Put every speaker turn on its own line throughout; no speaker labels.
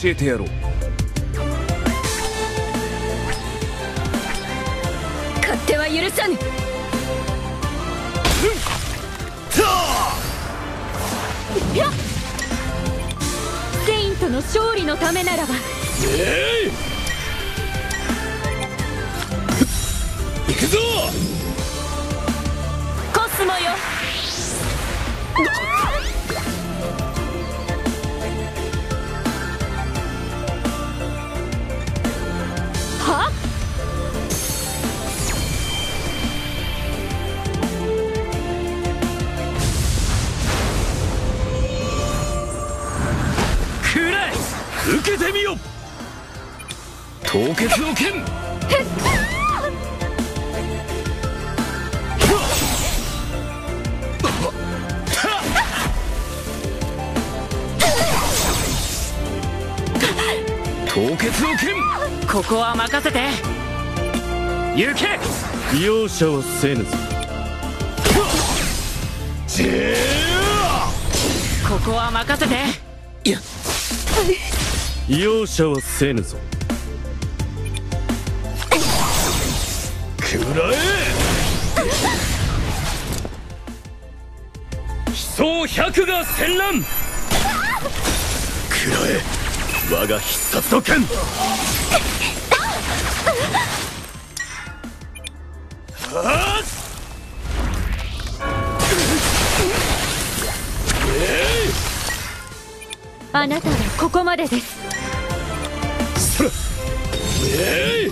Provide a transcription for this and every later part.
教えてやろう。
勝手は許さぬ。やっ。セイントの勝利のためならば。
えい。行くぞ。
コスモよ
けてみよ凍結の剣。凍結の剣。
ここは任せて。
行け。
容赦はせぬぞ。
ここは任せて
容赦はせぬぞ。
ーくらえ。悲壮百が戦乱。くらえ。我が必殺の剣。はっ
あなたはここまでです
そらえい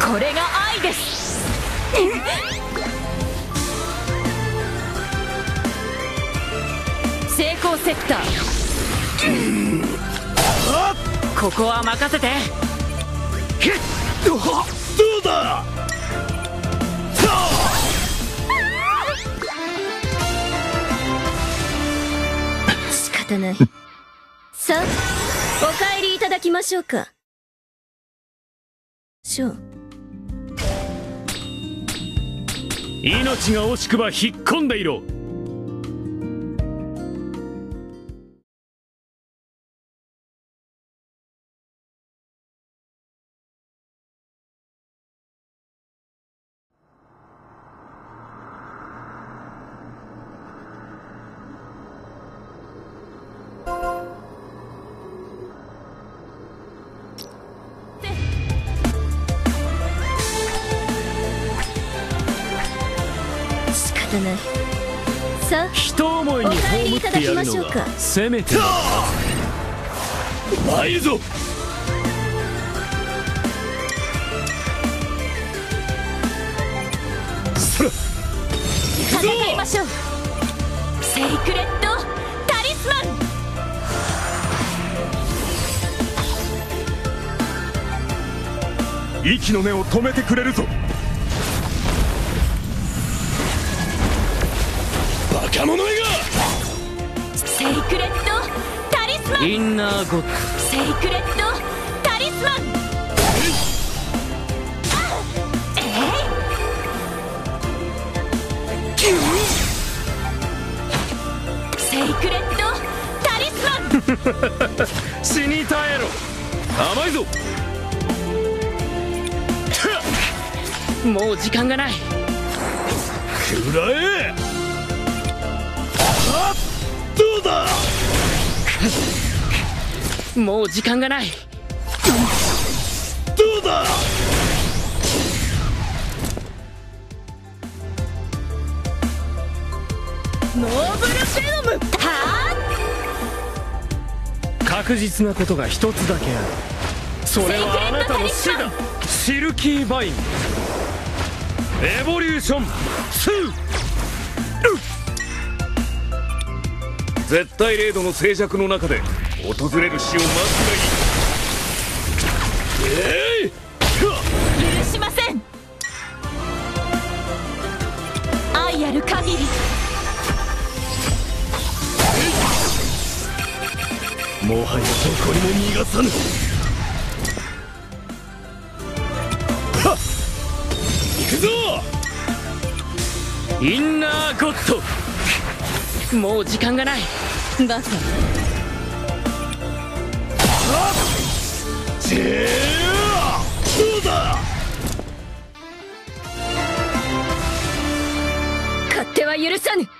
これが愛です。成功セクター。
ここは任せて。
どうだ？
仕方ない。さあお帰りいただきましょうか。ショー。
命が惜しくば引っ込んでいろ。
さあ
人思いに葬ってやるのがせめての。
ないぞ。
戦いましょう。セイクレットタリスマン。
息の根を止めてくれるぞバカ者めが。
セイクレットタリスマン
インナーゴッド
セイクレットタリスマン。セイクレットタリスマン
死に絶えろ。
甘いぞ。
もう時間がない。
くらえだ。
もう時間がない。
どうだ。
ノーブルベノムは
確実なことが一つだけある。それはあなたの死だ。シルキーバイン。エボリューション2
絶対零度の静寂の中で訪れる死を待つがいい。えい!
あ許しません。愛ある限り。
もはやどこにも逃がさぬ。はっ。行くぞ!
インナーゴッド
もう時間がない。
バカ
どうだ。
勝手は許さぬ。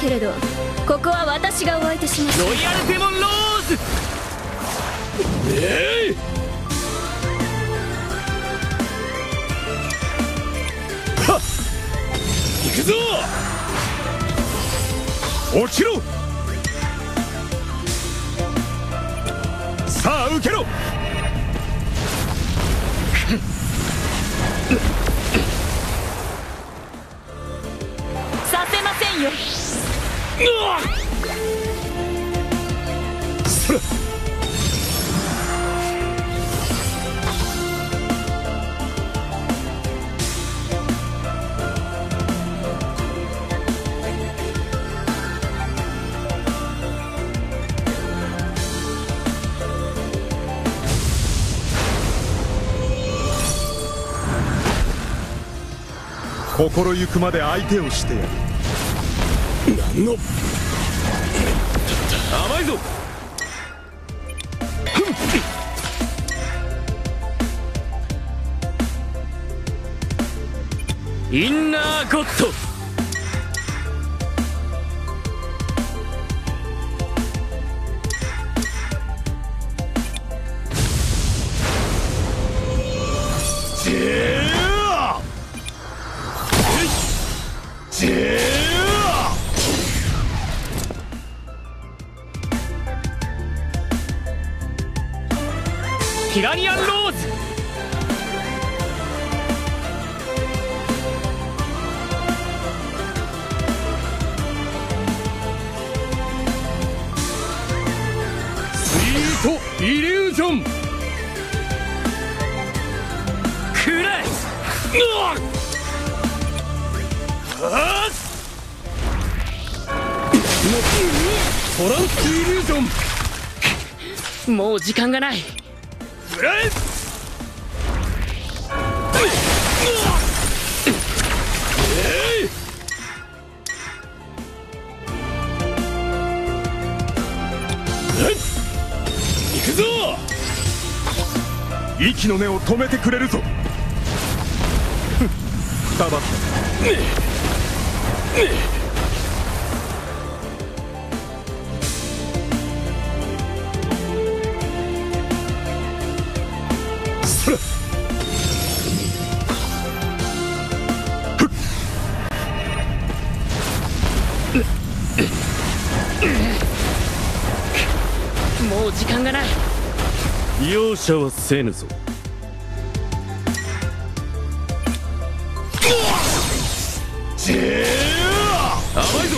けれどここは私がお相手します。
ロイヤルデモンローズ！
えい！はっ！行くぞ！落ちろ！さあ受けろ
心ゆくまで相手をしてやる。
何の？甘いぞ。
インナーゴッドンくれ!
うわっ!トランスイリュージョン
もう時間がない
フライ
息の根を止めてくれるぞ。ふんくたばった
そら容赦はせぬぞ。甘いぞ。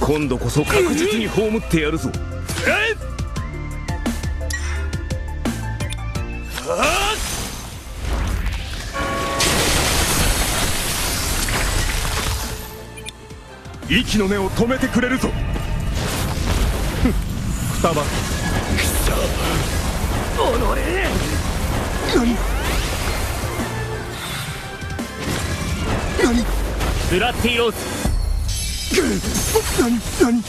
今度こそ確実に葬ってやるぞ。えっ！
息の根を止めてくれるぞ。たばった
ブラッディローズ。
何？何？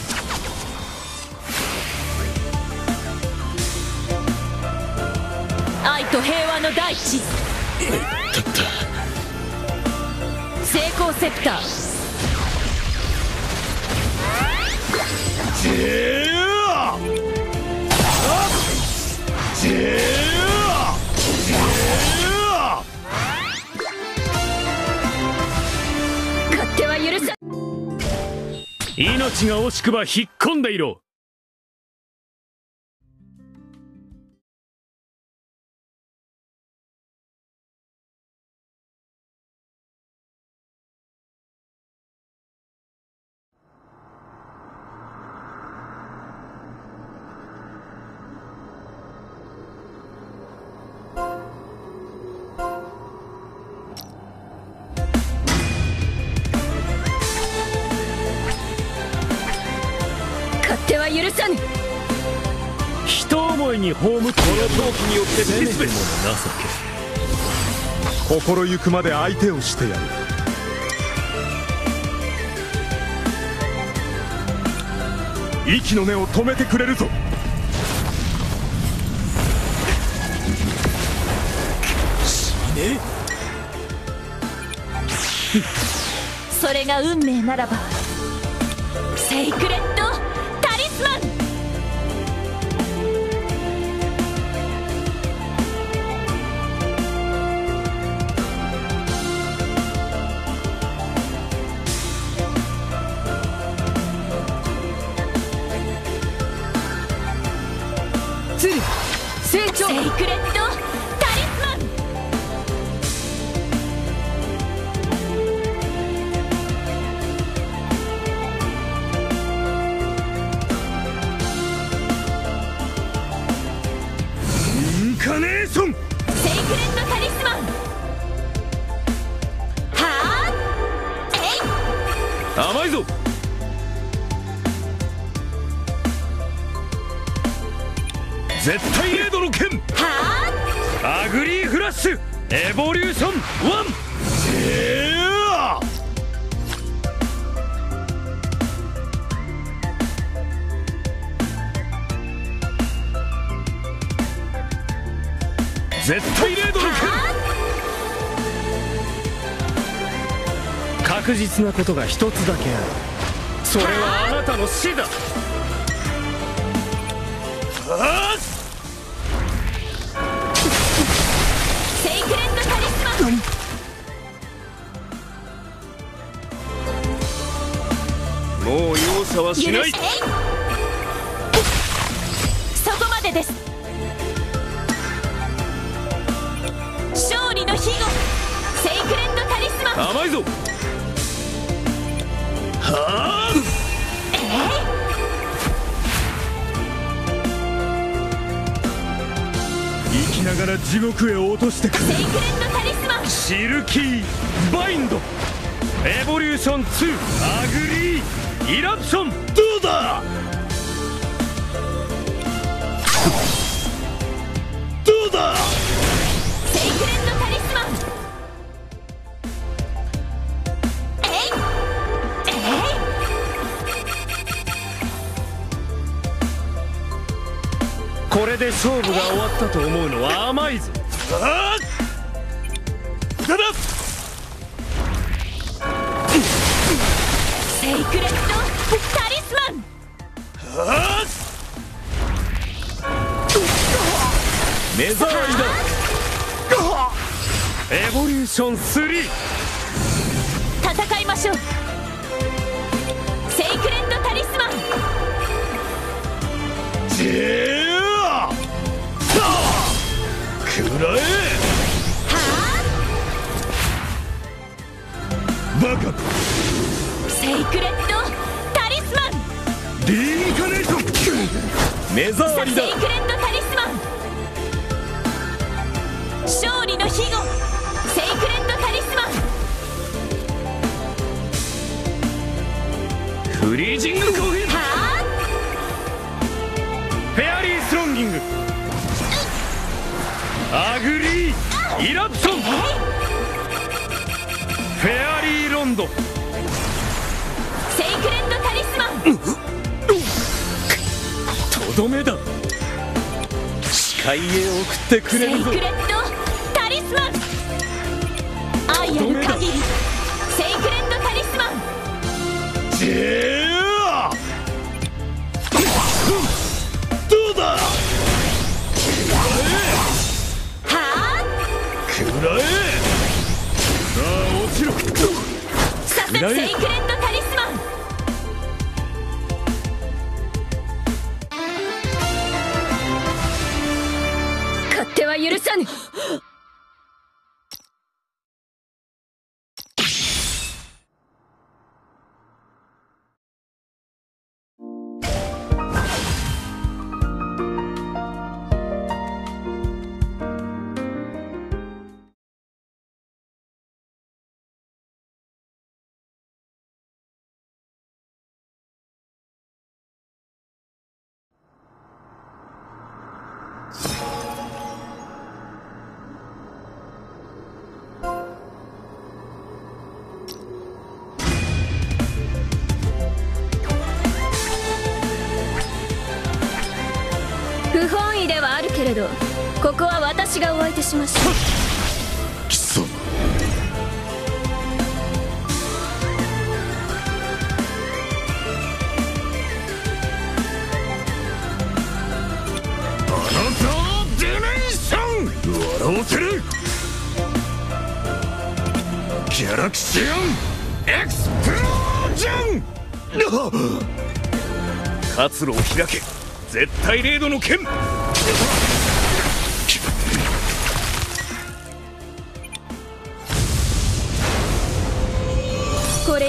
愛と平和の大地。成功セプター
命が惜しくば引っ込んでいろ。
手は許さぬ
人思いに葬って
この闘気によって
せめてもの
ディスベ
情
心ゆくまで相手をしてやる。息の根を止めてくれるぞ。
それが運命ならばセイクレット
カネーション。
セイクレットタリスマン。はあ
甘いぞ。絶対エイドの剣。
はあ
アグリーフラッシュ。エボリューション1
絶対レードの剣
確実なことが一つだけある。それはあなたの死だ。
あ
セイクレットタリスマ。ン
ーもう容赦はしない。
そこまでです
甘いぞ。はあ
生きながら地獄へ落としてくれ
Sacred Talisman Silky Bind。 Evolution 2 Ugly。Eruption。
どうだ？どうだ？
れで勝負が終わったと思うのは甘いぞ。
あだ
セイクレットタリスマン！
あ
目障りだ。エボリューション3
戦いましょう。セイクレットタリスマン
らえ
は
バカ
あセイクレットタリスマン。
リンカネーション
目
さ
障りだ
セイクレットタリスマン。勝利の庇護。セイクレットタリスマン。
フリージングコーヒー。
は
フェアリースロンギングアグリーイラプション。フェアリーロンド。
あセイクレットタリスマン。
とどめだ。視界へ送ってくれるぞ。
セイクレットタリスマン。愛ある限り。セイクレットタリスマンセイクレットタリここは私がお相手しました
貴様。
あなたをディメンション笑わせる。ギャラクシアンエクスプロージョン。
活路を開け。絶対零度の剣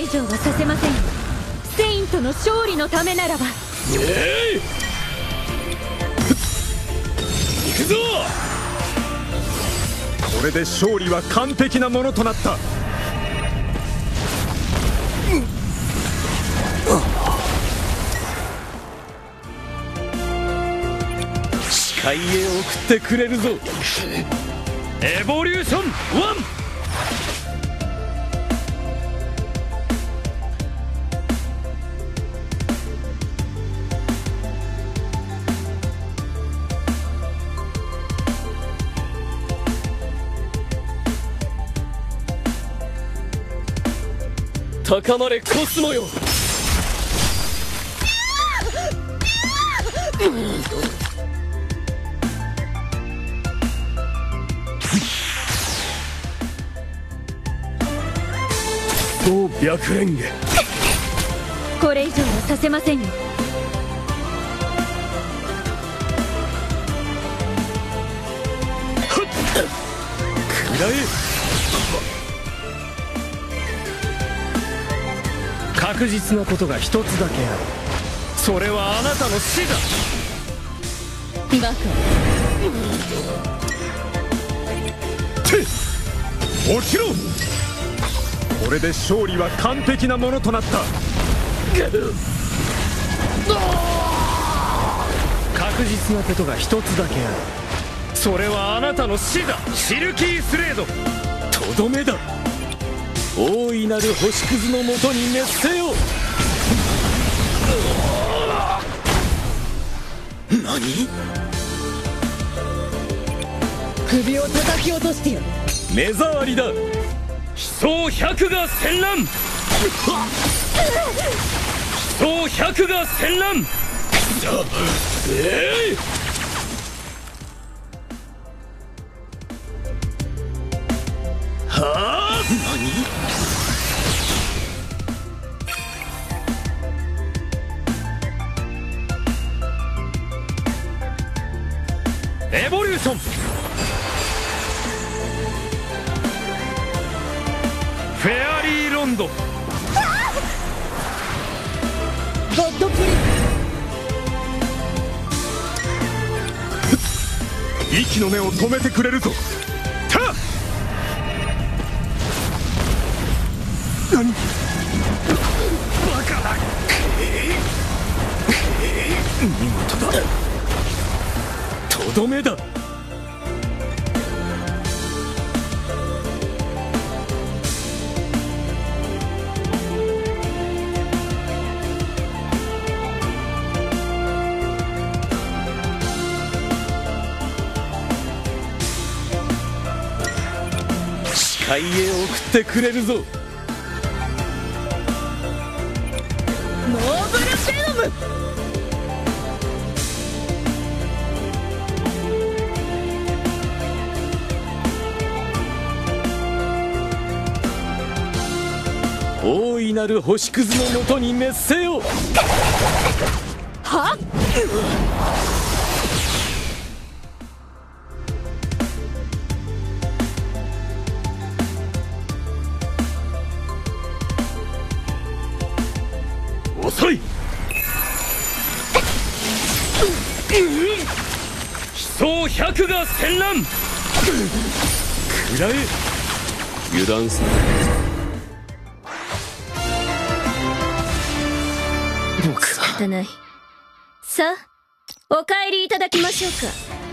以上はさせません。よセイントの勝利のためならば。
えい行くぞ！
これで勝利は完璧なものとなった。
視界へ送ってくれるぞ。エボリューション1高まれコスモよ。そう白蓮華。
これ以上はさせませんよ。
くらえ
確実なことが一つだけある。それはあなたの死だ。
バカ。
落ちろ。これで勝利は完璧なものとなった。
確実なことが一つだけある。それはあなたの死だ。シルキースレード。
とどめだ大いなる星屑のもとに滅せよ。何？
首を叩き落としてやる。
目障りだ。悲壮百が戦乱。悲壮百が戦乱。えいはエボリューションフェアリーロンド。
ゴッドプリ
息の根を止めてくれるぞ。た何？
見事だ。とどめだ。視界へ送ってくれるぞ。なる星屑のもとに滅せよ。
は？
遅い。百が戦乱。くらえ油断すな
方ない。さあお帰りいただきましょうか。